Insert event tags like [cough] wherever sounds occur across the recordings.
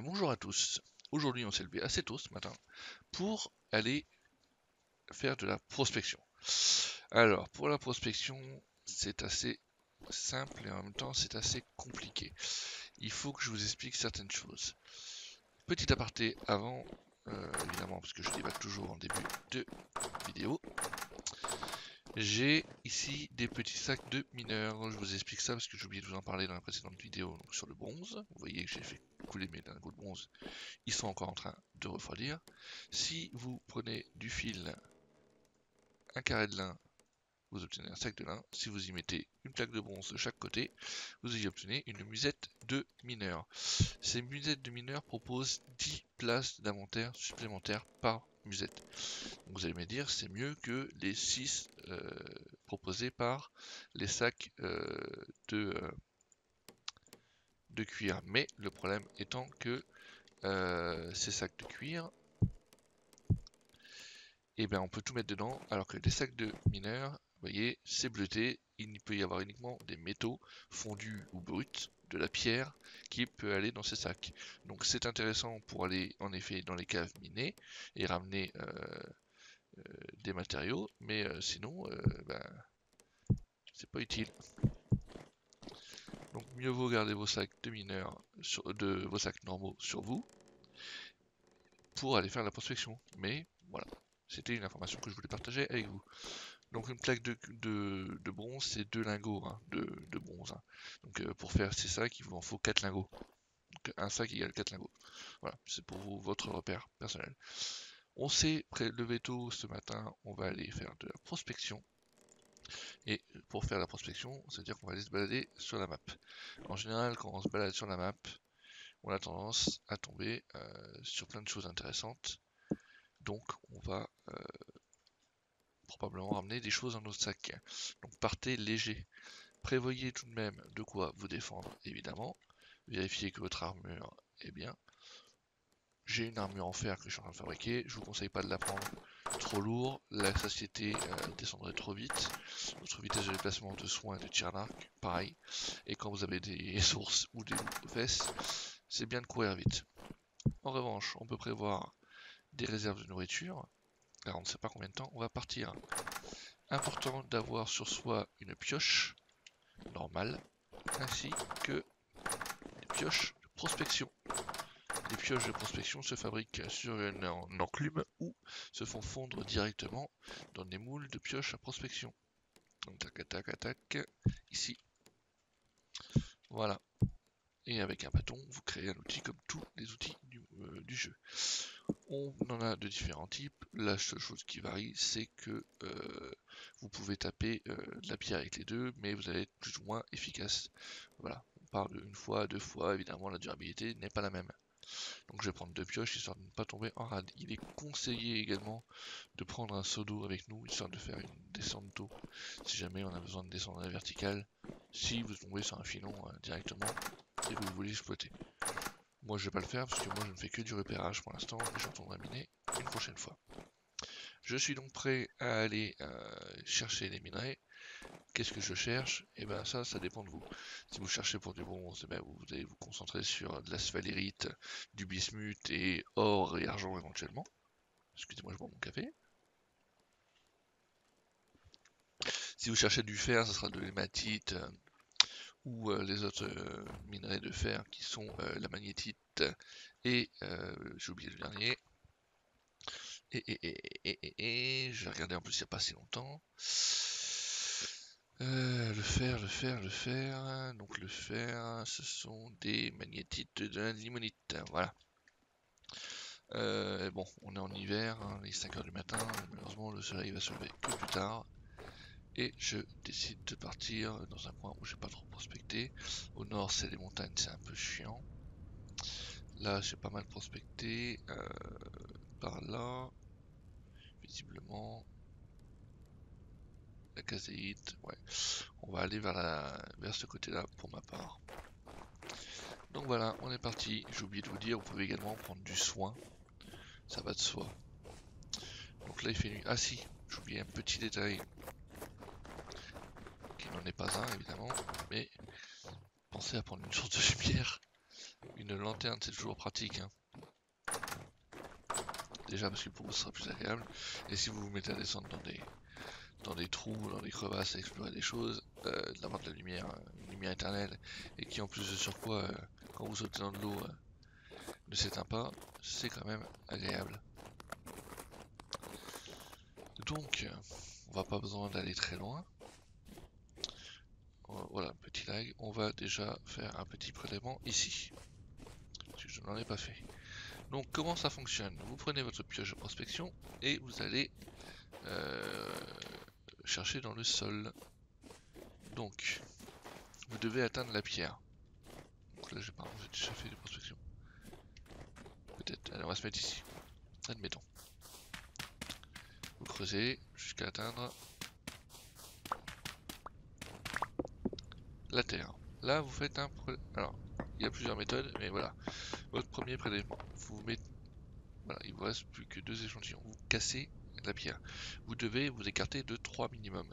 bonjour à tous. Aujourd'hui on s'est levé assez tôt ce matin pour aller faire de la prospection. Alors pour la prospection c'est assez simple et en même temps c'est assez compliqué. Il faut que je vous explique certaines choses. Petit aparté avant, euh, évidemment parce que je débatte toujours en début de vidéo. J'ai ici des petits sacs de mineurs. Je vous explique ça parce que j'ai oublié de vous en parler dans la précédente vidéo sur le bronze. Vous voyez que j'ai fait couler mes lingots de bronze. Ils sont encore en train de refroidir. Si vous prenez du fil, un carré de lin, vous obtenez un sac de lin. Si vous y mettez une plaque de bronze de chaque côté, vous y obtenez une musette de mineurs. Ces musettes de mineurs proposent 10 places d'inventaire supplémentaires par vous allez me dire, c'est mieux que les 6 euh, proposés par les sacs euh, de, euh, de cuir. Mais le problème étant que ces sacs de cuir, eh bien on peut tout mettre dedans, alors que les sacs de mineurs, vous voyez, c'est bleuté, il peut y avoir uniquement des métaux fondus ou bruts de la pierre qui peut aller dans ces sacs. Donc c'est intéressant pour aller en effet dans les caves minées et ramener euh, euh, des matériaux, mais euh, sinon ben, c'est pas utile. Donc mieux vaut garder vos sacs de mineurs, de vos sacs normaux sur vous pour aller faire la prospection. Mais voilà, c'était une information que je voulais partager avec vous. Donc une plaque de, bronze, c'est deux lingots hein, de, bronze. Hein. Donc euh, pour faire ces sacs, il vous en faut quatre lingots. Donc un sac égale quatre lingots. Voilà, c'est pour vous, votre repère personnel. On s'est levé tôt ce matin, on va aller faire de la prospection. Et pour faire la prospection, c'est-à-dire qu'on va aller se balader sur la map. En général, quand on se balade sur la map, on a tendance à tomber euh, sur plein de choses intéressantes. Donc on va euh, probablement ramener des choses dans notre sac. Donc partez léger. Prévoyez tout de même de quoi vous défendre, évidemment. Vérifiez que votre armure est bien. J'ai une armure en fer que je suis en train de fabriquer. Je vous conseille pas de la prendre trop lourd. La satiété euh, descendrait trop vite. Votre vitesse de déplacement de soins de tir d'arc, pareil. Et quand vous avez des [laughs] sources ou des fesses, c'est bien de courir vite. En revanche, on peut prévoir des réserves de nourriture. Alors on ne sait pas combien de temps on va partir. Important d'avoir sur soi une pioche normale, ainsi que des pioches de prospection. Les pioches de prospection se fabriquent sur une, enclume ou se font fondre directement dans des moules de pioches à prospection. Donc tac tac tac, ici. Voilà. Et avec un bâton, vous créez un outil comme tous les outils du, euh, du jeu. On en a de différents types. La seule chose qui varie, c'est que euh, vous pouvez taper euh, de la pierre avec les deux, mais vous allez être plus ou moins efficace. Voilà, on parle une fois, deux fois, évidemment la durabilité n'est pas la même. Donc je vais prendre deux pioches histoire de ne pas tomber en rade. Il est conseillé également de prendre un seau d'eau avec nous, histoire de faire une descente d'eau, si jamais on a besoin de descendre à la verticale, si vous tombez sur un filon euh, directement et vous voulez exploiter. Moi je vais pas le faire parce que moi je ne fais que du repérage pour l'instant et je retournerai miner une prochaine fois. Je suis donc prêt à aller euh, chercher les minerais. Qu'est-ce que je cherche? Eh bien ça, ça dépend de vous. Si vous cherchez pour du bronze, vous allez vous concentrer sur de la sphalérite, du bismuth et or et argent éventuellement. Excusez-moi, je bois mon café. Si vous cherchez du fer, ce sera de l'hématite, ou euh, les autres euh, minerais de fer qui sont euh, la magnétite et j'ai oublié le dernier. Et, et, et, et, je vais regarder en plus il n'y a pas si longtemps. le fer, le fer, le fer. Donc le fer, ce sont des magnétites de la limonite. Voilà. bon, on est en hiver, hein, les 5h du matin. Malheureusement, le soleil va se lever que plus tard et je décide de partir dans un coin où j'ai pas trop prospecté. Au nord c'est les montagnes, c'est un peu chiant. Là j'ai pas mal prospecté. Euh, par là, visiblement, la caséite. Ouais, on va aller vers, la, vers ce côté-là pour ma part. Donc voilà, on est parti. J'ai oublié de vous dire, vous pouvez également prendre du soin. Ça va de soi. Donc là il fait nuit. Ah si, j'ai oublié un petit détail n'en est pas un évidemment, mais pensez à prendre une source de lumière Une lanterne, c'est toujours pratique. Hein. Déjà parce que pour vous, ce sera plus agréable. Et si vous vous mettez à descendre dans des, dans des trous, dans des crevasses, à explorer des choses, euh, d'avoir de la lumière, une lumière éternelle, et qui en plus de surpoids, euh, quand vous sautez dans de l'eau, euh, ne s'éteint pas, c'est quand même agréable. Donc, on va pas besoin d'aller très loin. Voilà, petit lag. On va déjà faire un petit prélèvement ici. Je n'en ai pas fait. Donc, comment ça fonctionne? Vous prenez votre pioche de prospection et vous allez euh, chercher dans le sol. Donc, vous devez atteindre la pierre. Donc là, j'ai déjà fait des prospections. Peut-être. Allez, on va se mettre ici. Admettons. Vous creusez jusqu'à atteindre la terre. Là, vous faites un... Alors, il y a plusieurs méthodes, mais voilà. Votre premier prélèvement. Vous mettez... Voilà, il vous reste plus que deux échantillons. Vous cassez la pierre. Vous devez vous écarter de 3 minimum.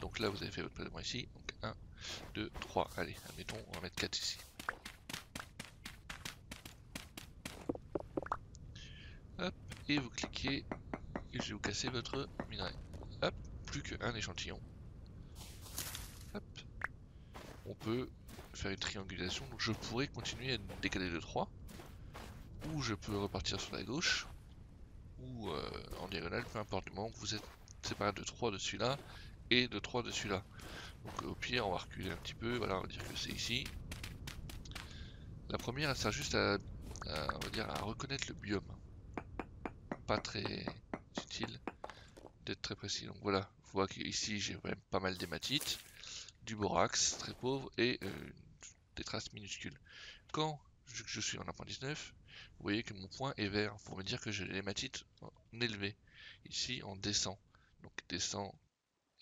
Donc là, vous avez fait votre prélèvement ici. Donc 1, 2, 3. Allez, admettons, on va mettre 4 ici. Hop, et vous cliquez et je vais vous casser votre minerai. Hop, plus qu'un échantillon. On peut faire une triangulation, donc je pourrais continuer à décaler de 3. Ou je peux repartir sur la gauche. Ou euh, en diagonale, peu importe. Du moment vous êtes séparé de 3 de celui-là et de 3 de celui-là. Donc au pire, on va reculer un petit peu. Voilà, on va dire que c'est ici. La première, elle sert juste à, on va dire, à reconnaître le biome. Pas très utile d'être très précis. Donc voilà, vous voyez qu'ici j'ai quand même pas mal d'hématite, du borax très pauvre et euh, des traces minuscules. Quand je, suis en 1.19, vous voyez que mon point est vert pour me dire que j'ai l'hématite en élevé. Ici on descend. Donc descend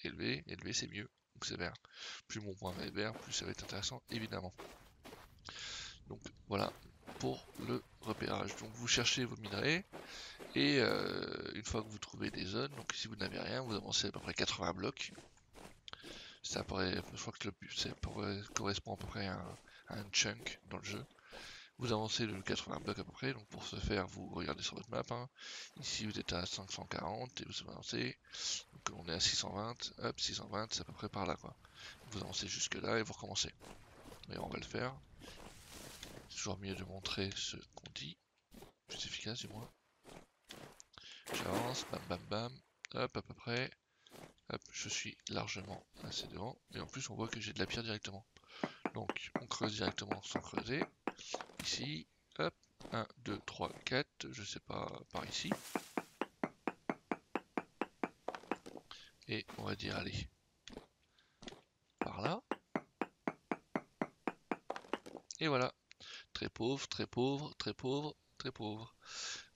élevé, élevé c'est mieux, donc c'est vert. Plus mon point va être vert, plus ça va être intéressant évidemment. Donc voilà pour le repérage. Donc vous cherchez vos minerais et euh, une fois que vous trouvez des zones, donc si vous n'avez rien, vous avancez à peu près 80 blocs. Ça je crois que le, correspond à peu près à un, chunk dans le jeu. Vous avancez de 80 blocs à peu près, donc pour ce faire, vous regardez sur votre map. Hein. Ici, vous êtes à 540 et vous avancez. Donc on est à 620, hop, 620, c'est à peu près par là quoi. Vous avancez jusque là et vous recommencez. Mais on va le faire. C'est toujours mieux de montrer ce qu'on dit. Plus efficace du moins. J'avance, bam bam bam, hop à peu près. Je suis largement assez devant. Et en plus on voit que j'ai de la pierre directement. Donc on creuse directement sans creuser. Ici, hop, 1, 2, 3, 4, je sais pas, par ici. Et on va dire, allez, par là. Et voilà, très pauvre, très pauvre, très pauvre, très pauvre.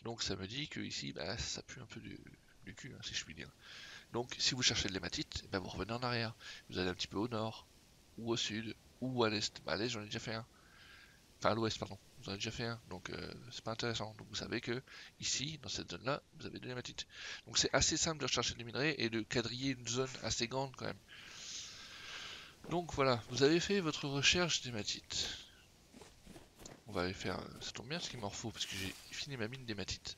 Donc ça me dit que ici, bah, ça pue un peu du, cul, hein, si je puis dire. Donc si vous cherchez de l'hématite, bah, vous revenez en arrière. Vous allez un petit peu au nord, ou au sud, ou à l'est. Bah, à l'est, j'en ai déjà fait un. Enfin, à l'ouest, pardon. Vous en avez déjà fait un, donc euh, c'est pas intéressant. Donc vous savez que ici, dans cette zone-là, vous avez de l'hématite. Donc c'est assez simple de rechercher des minerais et de quadriller une zone assez grande quand même. Donc voilà, vous avez fait votre recherche d'hématite. On va aller faire, ça tombe bien ce qu'il m'en faut parce que j'ai fini ma mine d'hématite.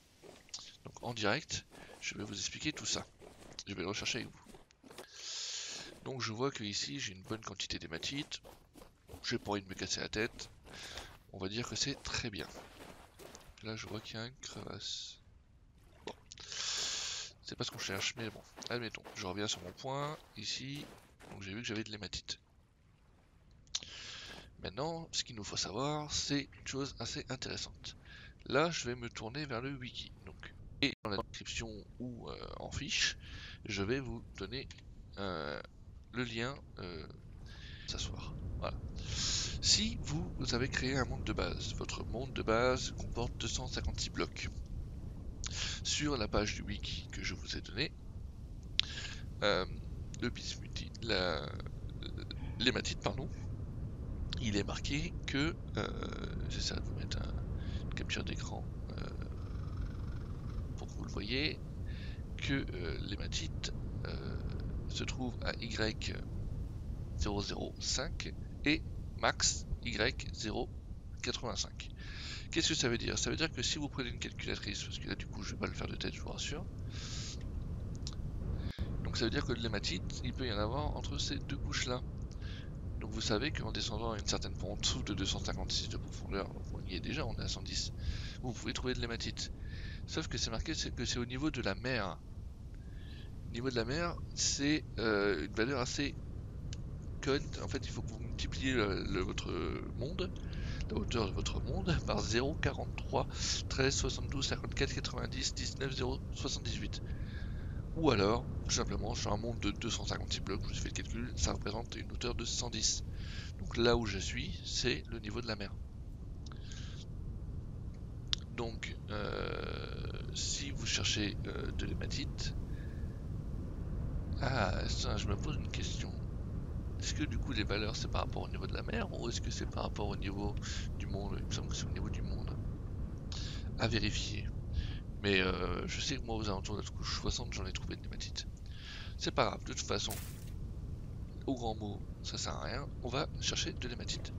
Donc en direct, je vais vous expliquer tout ça. Je vais le rechercher avec vous. Donc je vois que ici j'ai une bonne quantité d'hématite. J'ai pas envie de me casser la tête. On va dire que c'est très bien. Là je vois qu'il y a une crevasse. Bon. C'est pas ce qu'on cherche, mais bon. Admettons. Je reviens sur mon point. Ici. Donc j'ai vu que j'avais de l'hématite. Maintenant, ce qu'il nous faut savoir, c'est une chose assez intéressante. Là, je vais me tourner vers le wiki. Donc, et dans la description ou euh, en fiche, je vais vous donner euh, le lien euh, s'asseoir. Si vous, avez créé un monde de base, votre monde de base comporte 256 blocs. Sur la page du wiki que je vous ai donné, euh, le bismuthi, l'hématite, pardon, il est marqué que, j'essaie de vous mettre une capture d'écran pour que vous le voyez, que euh, l'hématite se trouve à Y005 et max Y085. Qu'est-ce que ça veut dire? Ça veut dire que si vous prenez une calculatrice, parce que là du coup je vais pas le faire de tête, je vous rassure. Donc ça veut dire que de l'hématite, il peut y en avoir entre ces deux couches là. Donc vous savez qu'en descendant à une certaine en dessous de 256 de profondeur, on y est déjà, on est à 110, vous pouvez trouver de l'hématite. Sauf que c'est marqué que c'est au niveau de la mer. Au niveau de la mer, c'est euh, une valeur assez conne. En fait, il faut que vous multipliez votre monde, la hauteur de votre monde, par 0, 43, 13, 72, 54, 90, 19, 0, 78. Ou alors, tout simplement, sur un monde de 256 blocs, je vous ai fait le calcul, ça représente une hauteur de 110. Donc là où je suis, c'est le niveau de la mer. Donc, euh, si vous cherchez euh, de l'hématite... Ah, je me pose une question. Est-ce que du coup les valeurs c'est par rapport au niveau de la mer ou est-ce que c'est par rapport au niveau du monde? Il me semble que c'est au niveau du monde. À vérifier. Mais euh, je sais que moi aux alentours de la couche 60 j'en ai trouvé de l'hématite. C'est pas grave, de toute façon, au grand mot, ça sert à rien, on va chercher de l'hématite.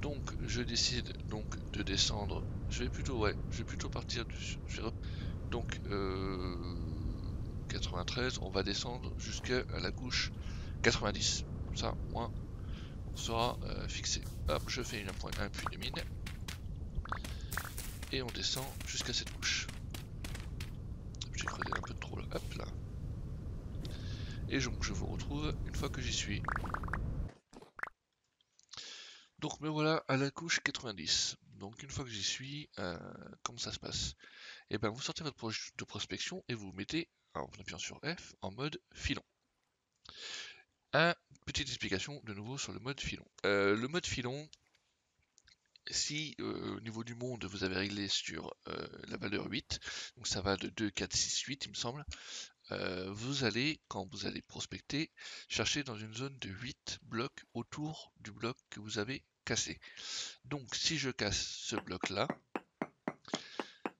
Donc je décide donc de descendre, je vais plutôt, ouais, je vais plutôt partir du... donc 93, euh, on va descendre jusqu'à la couche 90. Comme ça, moins, on sera euh, fixé. Hop, je fais une, un puits de mine. Et on descend jusqu'à cette couche. J'ai creusé un peu trop là. Hop là. Et donc je vous retrouve une fois que j'y suis. Donc me voilà à la couche 90. Donc une fois que j'y suis, euh, comment ça se passe? Eh bien vous sortez votre projet de prospection et vous mettez, en appuyant sur F, en mode filon. Un petite explication de nouveau sur le mode filon. Euh, le mode filon, si euh, au niveau du monde vous avez réglé sur euh, la valeur 8, donc ça va de 2, 4, 6, 8 il me semble, vous allez, quand vous allez prospecter, chercher dans une zone de 8 blocs autour du bloc que vous avez cassé. Donc si je casse ce bloc là,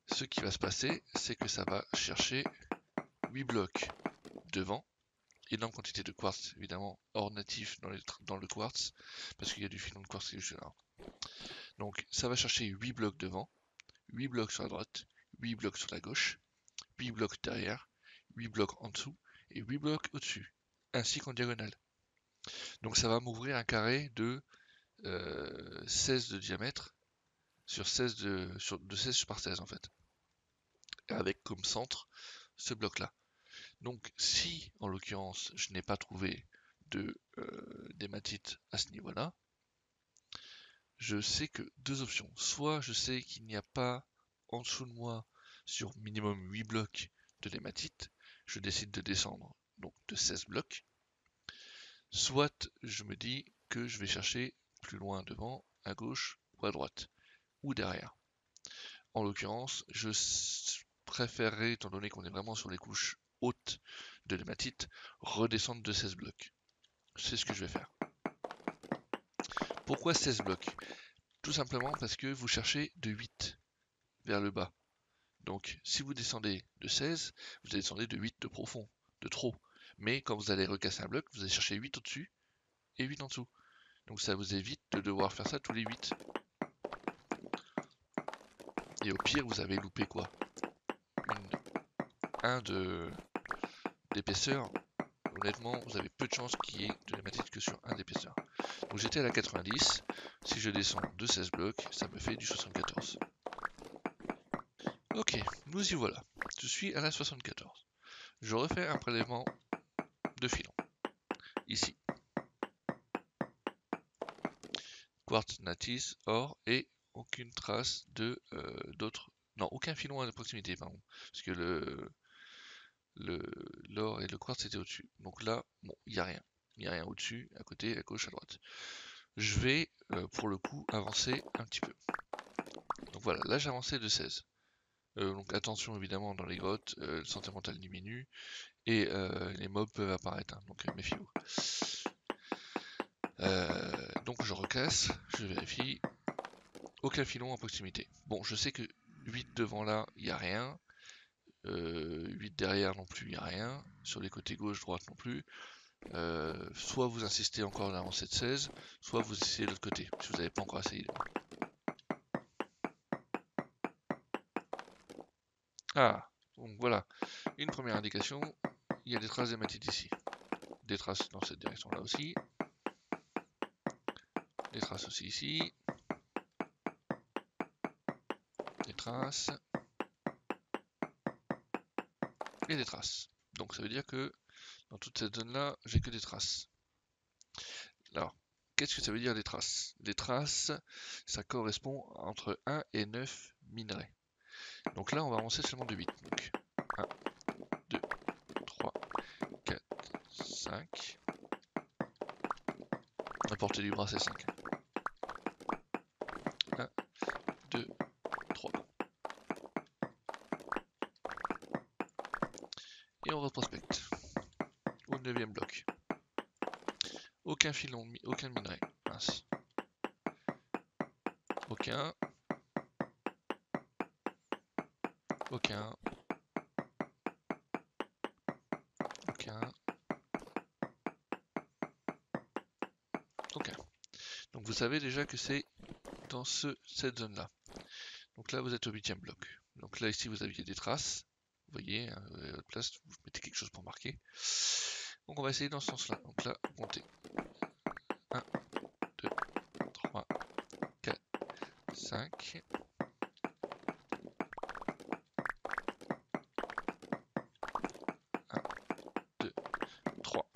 ce qui va se passer, c'est que ça va chercher 8 blocs devant, énorme quantité de quartz évidemment hors natif dans, le quartz, parce qu'il y a du filon de quartz qui est juste là. Donc ça va chercher 8 blocs devant, 8 blocs sur la droite, 8 blocs sur la gauche, 8 blocs derrière, 8 blocs en dessous et 8 blocs au-dessus, ainsi qu'en diagonale. Donc ça va m'ouvrir un carré de 16 euh, de diamètre sur 16 de, sur, de 16 par 16 en fait. Avec comme centre ce bloc là. Donc si en l'occurrence je n'ai pas trouvé de euh, d'hématite à ce niveau là, je sais que deux options. Soit je sais qu'il n'y a pas en dessous de moi sur minimum 8 blocs de l'hématite, je décide de descendre donc de 16 blocs. Soit je me dis que je vais chercher plus loin devant, à gauche ou à droite, ou derrière. En l'occurrence, je préférerais, étant donné qu'on est vraiment sur les couches hautes de l'hématite, redescendre de 16 blocs. C'est ce que je vais faire. Pourquoi 16 blocs? Tout simplement parce que vous cherchez de 8 vers le bas. Donc si vous descendez de 16, vous descendez de 8 de profond, de trop. Mais quand vous allez recasser un bloc, vous allez chercher 8 au-dessus et 8 en dessous. Donc ça vous évite de devoir faire ça tous les 8. Et au pire, vous avez loupé quoi? Un de d'épaisseur. Honnêtement, vous avez peu de chances qu'il y ait de l'hématite que sur un d'épaisseur. Donc j'étais à la 90. Si je descends de 16 blocs, ça me fait du 74. Ok, nous y voilà. Je suis à la 74. Je refais un prélèvement de filon. Ici. Quartz natis, or et aucune trace de euh, d'autres. Non, aucun filon à proximité, pardon. Parce que le l'or et le quartz étaient au-dessus. Donc là, bon, il n'y a rien. Il n'y a rien au-dessus, à côté, à gauche, à droite. Je vais, euh, pour le coup, avancer un petit peu. Donc voilà, là j'ai avancé de 16. Euh, donc attention évidemment dans les grottes, euh, le santé mentale diminue et les mobs peuvent apparaître, hein, donc méfiez-vous. donc je recasse, je vérifie, aucun filon à proximité. Bon, je sais que 8 devant là, il n'y a rien, euh, 8 derrière non plus, il n'y a rien. Sur les côtés gauche, droite non plus. Euh, soit vous insistez encore là en 7-16, soit vous essayez de l'autre côté, si vous n'avez pas encore essayé. Ah, donc voilà, une première indication, il y a des traces d'hématite ici. Des traces dans cette direction-là aussi. Des traces aussi ici. Des traces. Et des traces. Donc ça veut dire que dans toute cette zone-là, j'ai que des traces. Alors, qu'est-ce que ça veut dire des traces? Les traces, ça correspond entre 1 et 9 minerais. Donc là, on va avancer seulement de 8. Donc 1, 2, 3, 4, 5. La portée du bras, c'est 5. 1, 2, 3. Et on reprospecte au 9 bloc. Aucun filon, aucun minerai. Mince. Aucun. Aucun. Aucun. Aucun. Donc vous savez déjà que c'est dans ce, cette zone-là. Donc là, vous êtes au huitième bloc. Donc là, ici, vous aviez des traces. Vous voyez, hein, votre place, vous mettez quelque chose pour marquer. Donc on va essayer dans ce sens-là. Donc là, comptez. 1, 2, 3, 4, 5. 1, 2, 3.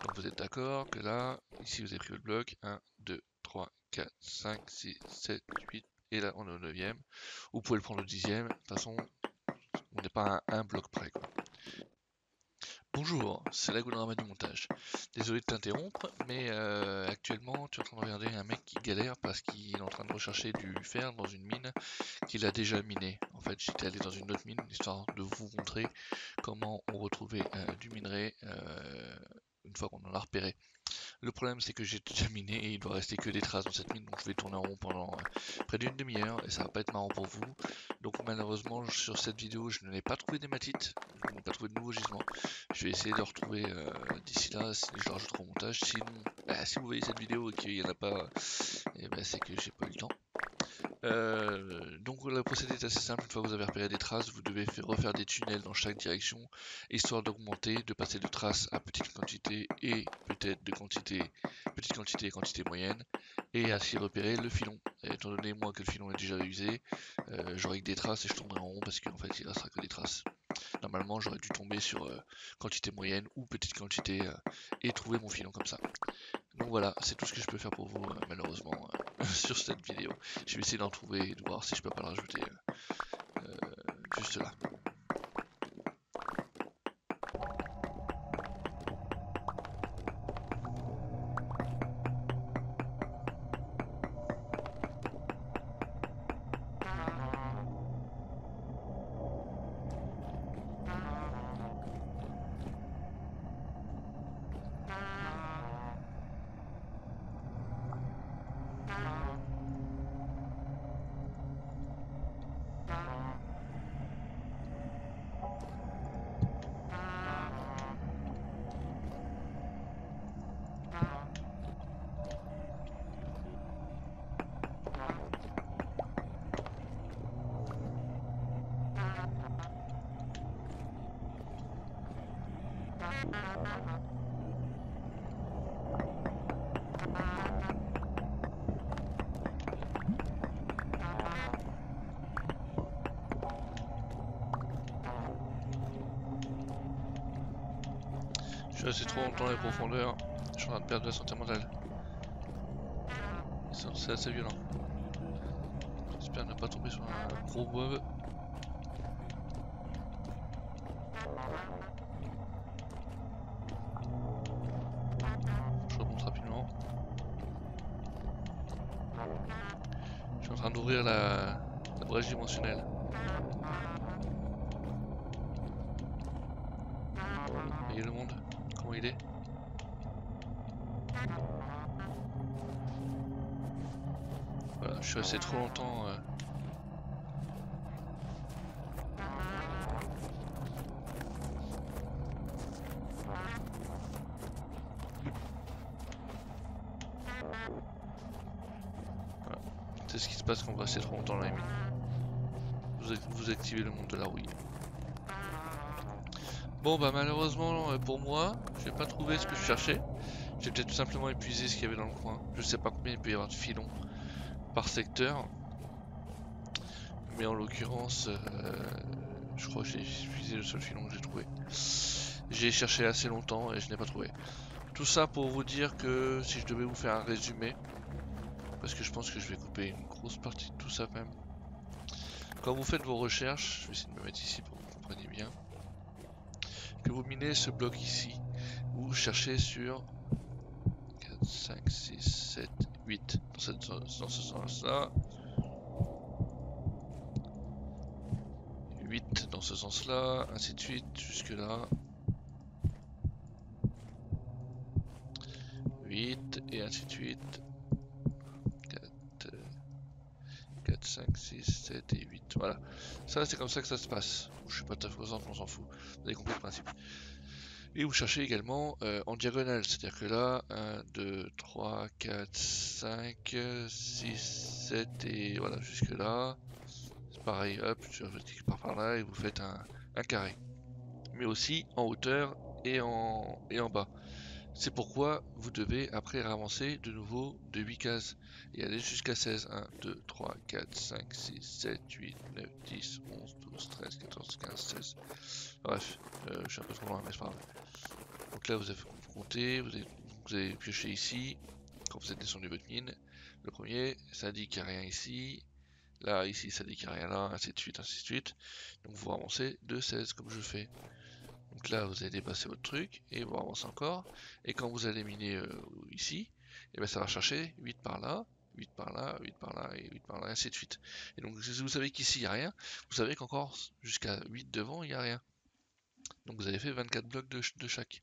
Donc vous êtes d'accord que là, ici vous avez pris votre bloc. 1, 2, 3, 4, 5, 6, 7, 8. Et là, on est au 9 Vous pouvez le prendre au dixième. De toute façon, on n'est pas à un bloc près. Bonjour, c'est la Goulrama du montage. Désolé de t'interrompre, mais euh, actuellement tu es en train de regarder un mec qui galère parce qu'il est en train de rechercher du fer dans une mine qu'il a déjà minée. En fait, j'étais allé dans une autre mine histoire de vous montrer comment on retrouvait euh, du minerai euh, une fois qu'on en a repéré. Le problème c'est que j'ai déjà miné et il doit rester que des traces dans cette mine, donc je vais tourner en rond pendant près d'une demi-heure et ça va pas être marrant pour vous. Donc malheureusement sur cette vidéo je n'ai pas trouvé d'hématite, je n'ai pas trouvé de nouveaux gisements. Je vais essayer de retrouver euh, d'ici là, si je rajoute au montage. Sinon, bah, si vous voyez cette vidéo et qu'il n'y en a pas, eh ben, c'est que j'ai pas eu le temps. Euh, le procédé est assez simple, une fois que vous avez repéré des traces, vous devez faire, refaire des tunnels dans chaque direction, histoire d'augmenter, de passer de traces à petite quantité et peut-être de quantité, petite quantité et quantité moyenne, et ainsi repérer le filon. Et étant donné moi que le filon est déjà usé, euh, j'aurai que des traces et je tournerai en rond parce qu'en fait il restera que des traces. Normalement j'aurais dû tomber sur euh, quantité moyenne ou petite quantité et trouver mon filon comme ça. Donc voilà, c'est tout ce que je peux faire pour vous malheureusement [laughs] sur cette vidéo. Je vais essayer d'en trouver et de voir si je peux pas le rajouter euh, euh, juste là. Suis assez trop longtemps dans les profondeurs, je suis en train de perdre la santé mentale. C'est assez violent. J'espère ne pas tomber sur un gros bob. Je remonte rapidement. Je suis en train d'ouvrir la, la brèche dimensionnelle. Voyez le monde Comment il est Voilà, je suis resté trop longtemps. Euh... Voilà. C'est ce qui se passe quand on va rester trop longtemps dans les mines. vous, activez le monde de la rouille. Bon bah malheureusement pour moi, j'ai pas trouvé ce que je cherchais. J'ai peut-être tout simplement épuisé ce qu'il y avait dans le coin. Je sais pas combien il peut y avoir de filons par secteur. Mais en l'occurrence, euh, je crois que j'ai épuisé le seul filon que j'ai trouvé. J'ai cherché assez longtemps et je n'ai pas trouvé. Tout ça pour vous dire que si je devais vous faire un résumé, parce que je pense que je vais couper une grosse partie de tout ça même. Quand vous faites vos recherches, je vais essayer de me mettre ici pour que vous compreniez bien, que vous minez ce bloc ici, vous cherchez sur 4, 5, 6, 7, 8 dans, dans ce sens-là. 8 dans ce sens-là, ainsi de suite, jusque là. 8 et ainsi de suite. 4, 4, 5, 6, 7 et 8. Voilà. Ça, c'est comme ça que ça se passe. Je suis pas tout à fait on s'en fout. Vous avez compris le principe. Et vous cherchez également euh, en diagonale, c'est-à-dire que là, 1, 2, 3, 4, 5, 6, 7 et voilà, jusque là. C'est pareil, hop, je par par là et vous faites un, un, carré. Mais aussi en hauteur et en, et en bas. C'est pourquoi vous devez après avancer de nouveau de 8 cases et aller jusqu'à 16. 1, 2, 3, 4, 5, 6, 7, 8, 9, 10, 11, 12, 13, 14, 15, 16. Bref, euh, je suis un peu trop loin, mais c'est pas grave. Donc là, vous avez compté, vous avez, vous avez pioché ici, quand vous êtes descendu votre mine. Le premier, ça dit qu'il n'y a rien ici. Là, ici, ça dit qu'il n'y a rien là, ainsi de suite, ainsi de suite. Donc vous avancez de 16 comme je fais. Donc là, vous allez dépasser votre truc et vous avancez encore. Et quand vous allez miner euh, ici, et eh bien ça va chercher 8 par là, 8 par là, 8 par là et 8 par là, et ainsi de suite. Et donc si vous savez qu'ici il n'y a rien, vous savez qu'encore jusqu'à 8 devant, il n'y a rien. Donc vous avez fait 24 blocs de, de chaque.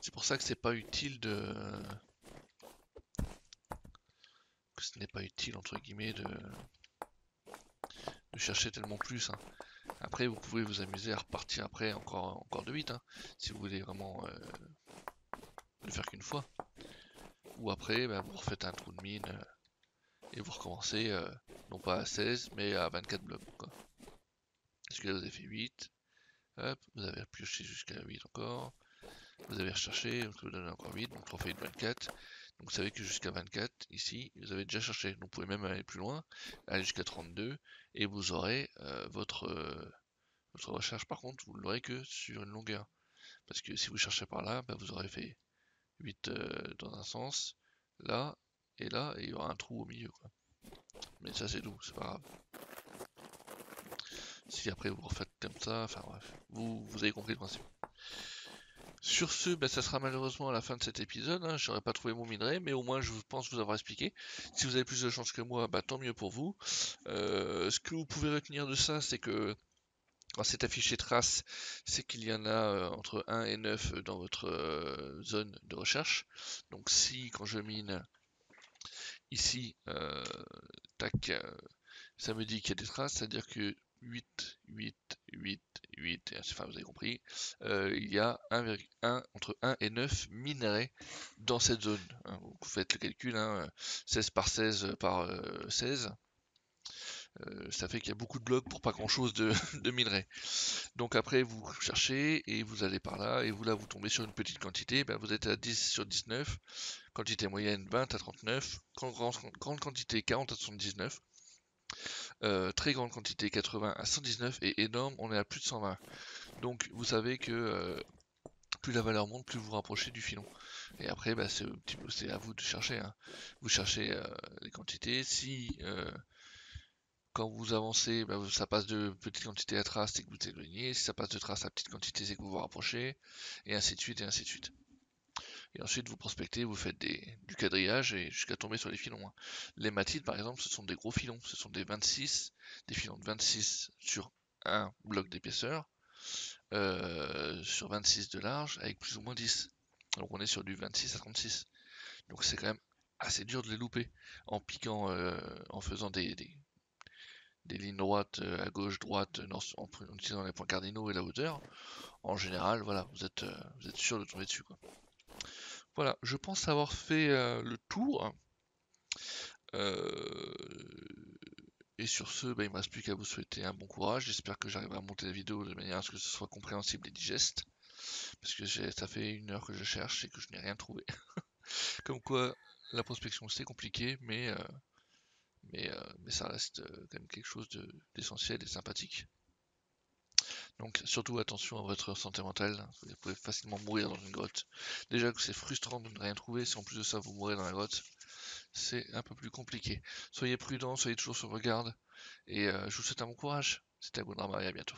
C'est pour ça que c'est pas utile de... Que ce n'est pas utile entre guillemets de... de chercher tellement plus. Hein. Après, vous pouvez vous amuser à repartir après encore, encore de 8, hein, si vous voulez vraiment euh, ne faire qu'une fois. Ou après, bah, vous refaites un trou de mine euh, et vous recommencez, euh, non pas à 16, mais à 24 blocs. Quoi. Parce que là, vous avez fait 8. Hop, vous avez pioché jusqu'à 8 encore. Vous avez recherché, donc vous donne encore 8, donc 3 fois 8, 24. Donc vous savez que jusqu'à 24, ici, vous avez déjà cherché. Donc vous pouvez même aller plus loin, aller jusqu'à 32, et vous aurez euh, votre, euh, votre recherche. Par contre, vous ne l'aurez que sur une longueur. Parce que si vous cherchez par là, bah, vous aurez fait 8 euh, dans un sens, là, et là, et il y aura un trou au milieu. Mais ça c'est doux, c'est pas grave. Si après vous refaites comme ça, enfin bref, vous, vous avez compris le principe. Sur ce, ben, ça sera malheureusement à la fin de cet épisode. Hein. J'aurais pas trouvé mon minerai, mais au moins je pense vous avoir expliqué. Si vous avez plus de chance que moi, bah, tant mieux pour vous. Euh, ce que vous pouvez retenir de ça, c'est que quand c'est affiché trace, c'est qu'il y en a euh, entre 1 et 9 dans votre euh, zone de recherche. Donc si quand je mine ici, tac, ça me dit qu'il y a des traces, c'est-à-dire que 8, 8, 8, 8, enfin vous avez compris, euh, il y a 1, entre 1 et 9 minerais dans cette zone. Hein. vous faites le calcul, hein, 16 par 16 par 16, euh, euh, ça fait qu'il y a beaucoup de blocs pour pas grand chose [laughs] de, minerais. Donc après vous cherchez et vous allez par là et vous là vous tombez sur une petite quantité, ben, vous êtes à 10 sur 19, quantité moyenne 20 à 39, grande, grande quantité 40 à 79. Euh, très grande quantité 80 à 119 et énorme on est à plus de 120 donc vous savez que euh, plus la valeur monte plus vous, vous rapprochez du filon. Et après bah, c'est à vous de chercher hein. vous cherchez euh, les quantités. Si quand vous avancez bah, ça passe de petite quantité à trace c'est que vous éloignez. Si ça passe de trace à petite quantité c'est que vous vous rapprochez. Et ainsi de suite et ainsi de suite et ensuite, vous prospectez, vous faites du quadrillage et jusqu'à tomber sur les filons. Hein. Les matites, par exemple, ce sont des gros filons. Ce sont des 26, des filons de 26 sur un bloc d'épaisseur, euh, sur 26 de large, avec plus ou moins 10. Donc on est sur du 26 à 36. Donc c'est quand même assez dur de les louper en piquant, euh, en faisant des, des, lignes droites euh, à gauche, droite, en, utilisant les points cardinaux et la hauteur. En général, voilà, vous êtes, sûr de tomber dessus. Voilà, je pense avoir fait euh, le tour. Euh, et sur ce, bah, il ne me reste plus qu'à vous souhaiter un bon courage. J'espère que j'arriverai à monter la vidéo de manière à ce que ce soit compréhensible et digeste. Parce que ça fait une heure que je cherche et que je n'ai rien trouvé. [laughs] Comme quoi, la prospection c'est compliqué, mais, euh, ça reste quand même quelque chose d'essentiel et sympathique. Donc surtout attention à votre santé mentale, vous pouvez facilement mourir dans une grotte. Déjà que c'est frustrant de ne rien trouver, si en plus de ça vous mourrez dans la grotte, c'est un peu plus compliqué. Soyez prudents, soyez toujours sur vos gardes, et je vous souhaite un bon courage. C'était Agondrama et à bientôt.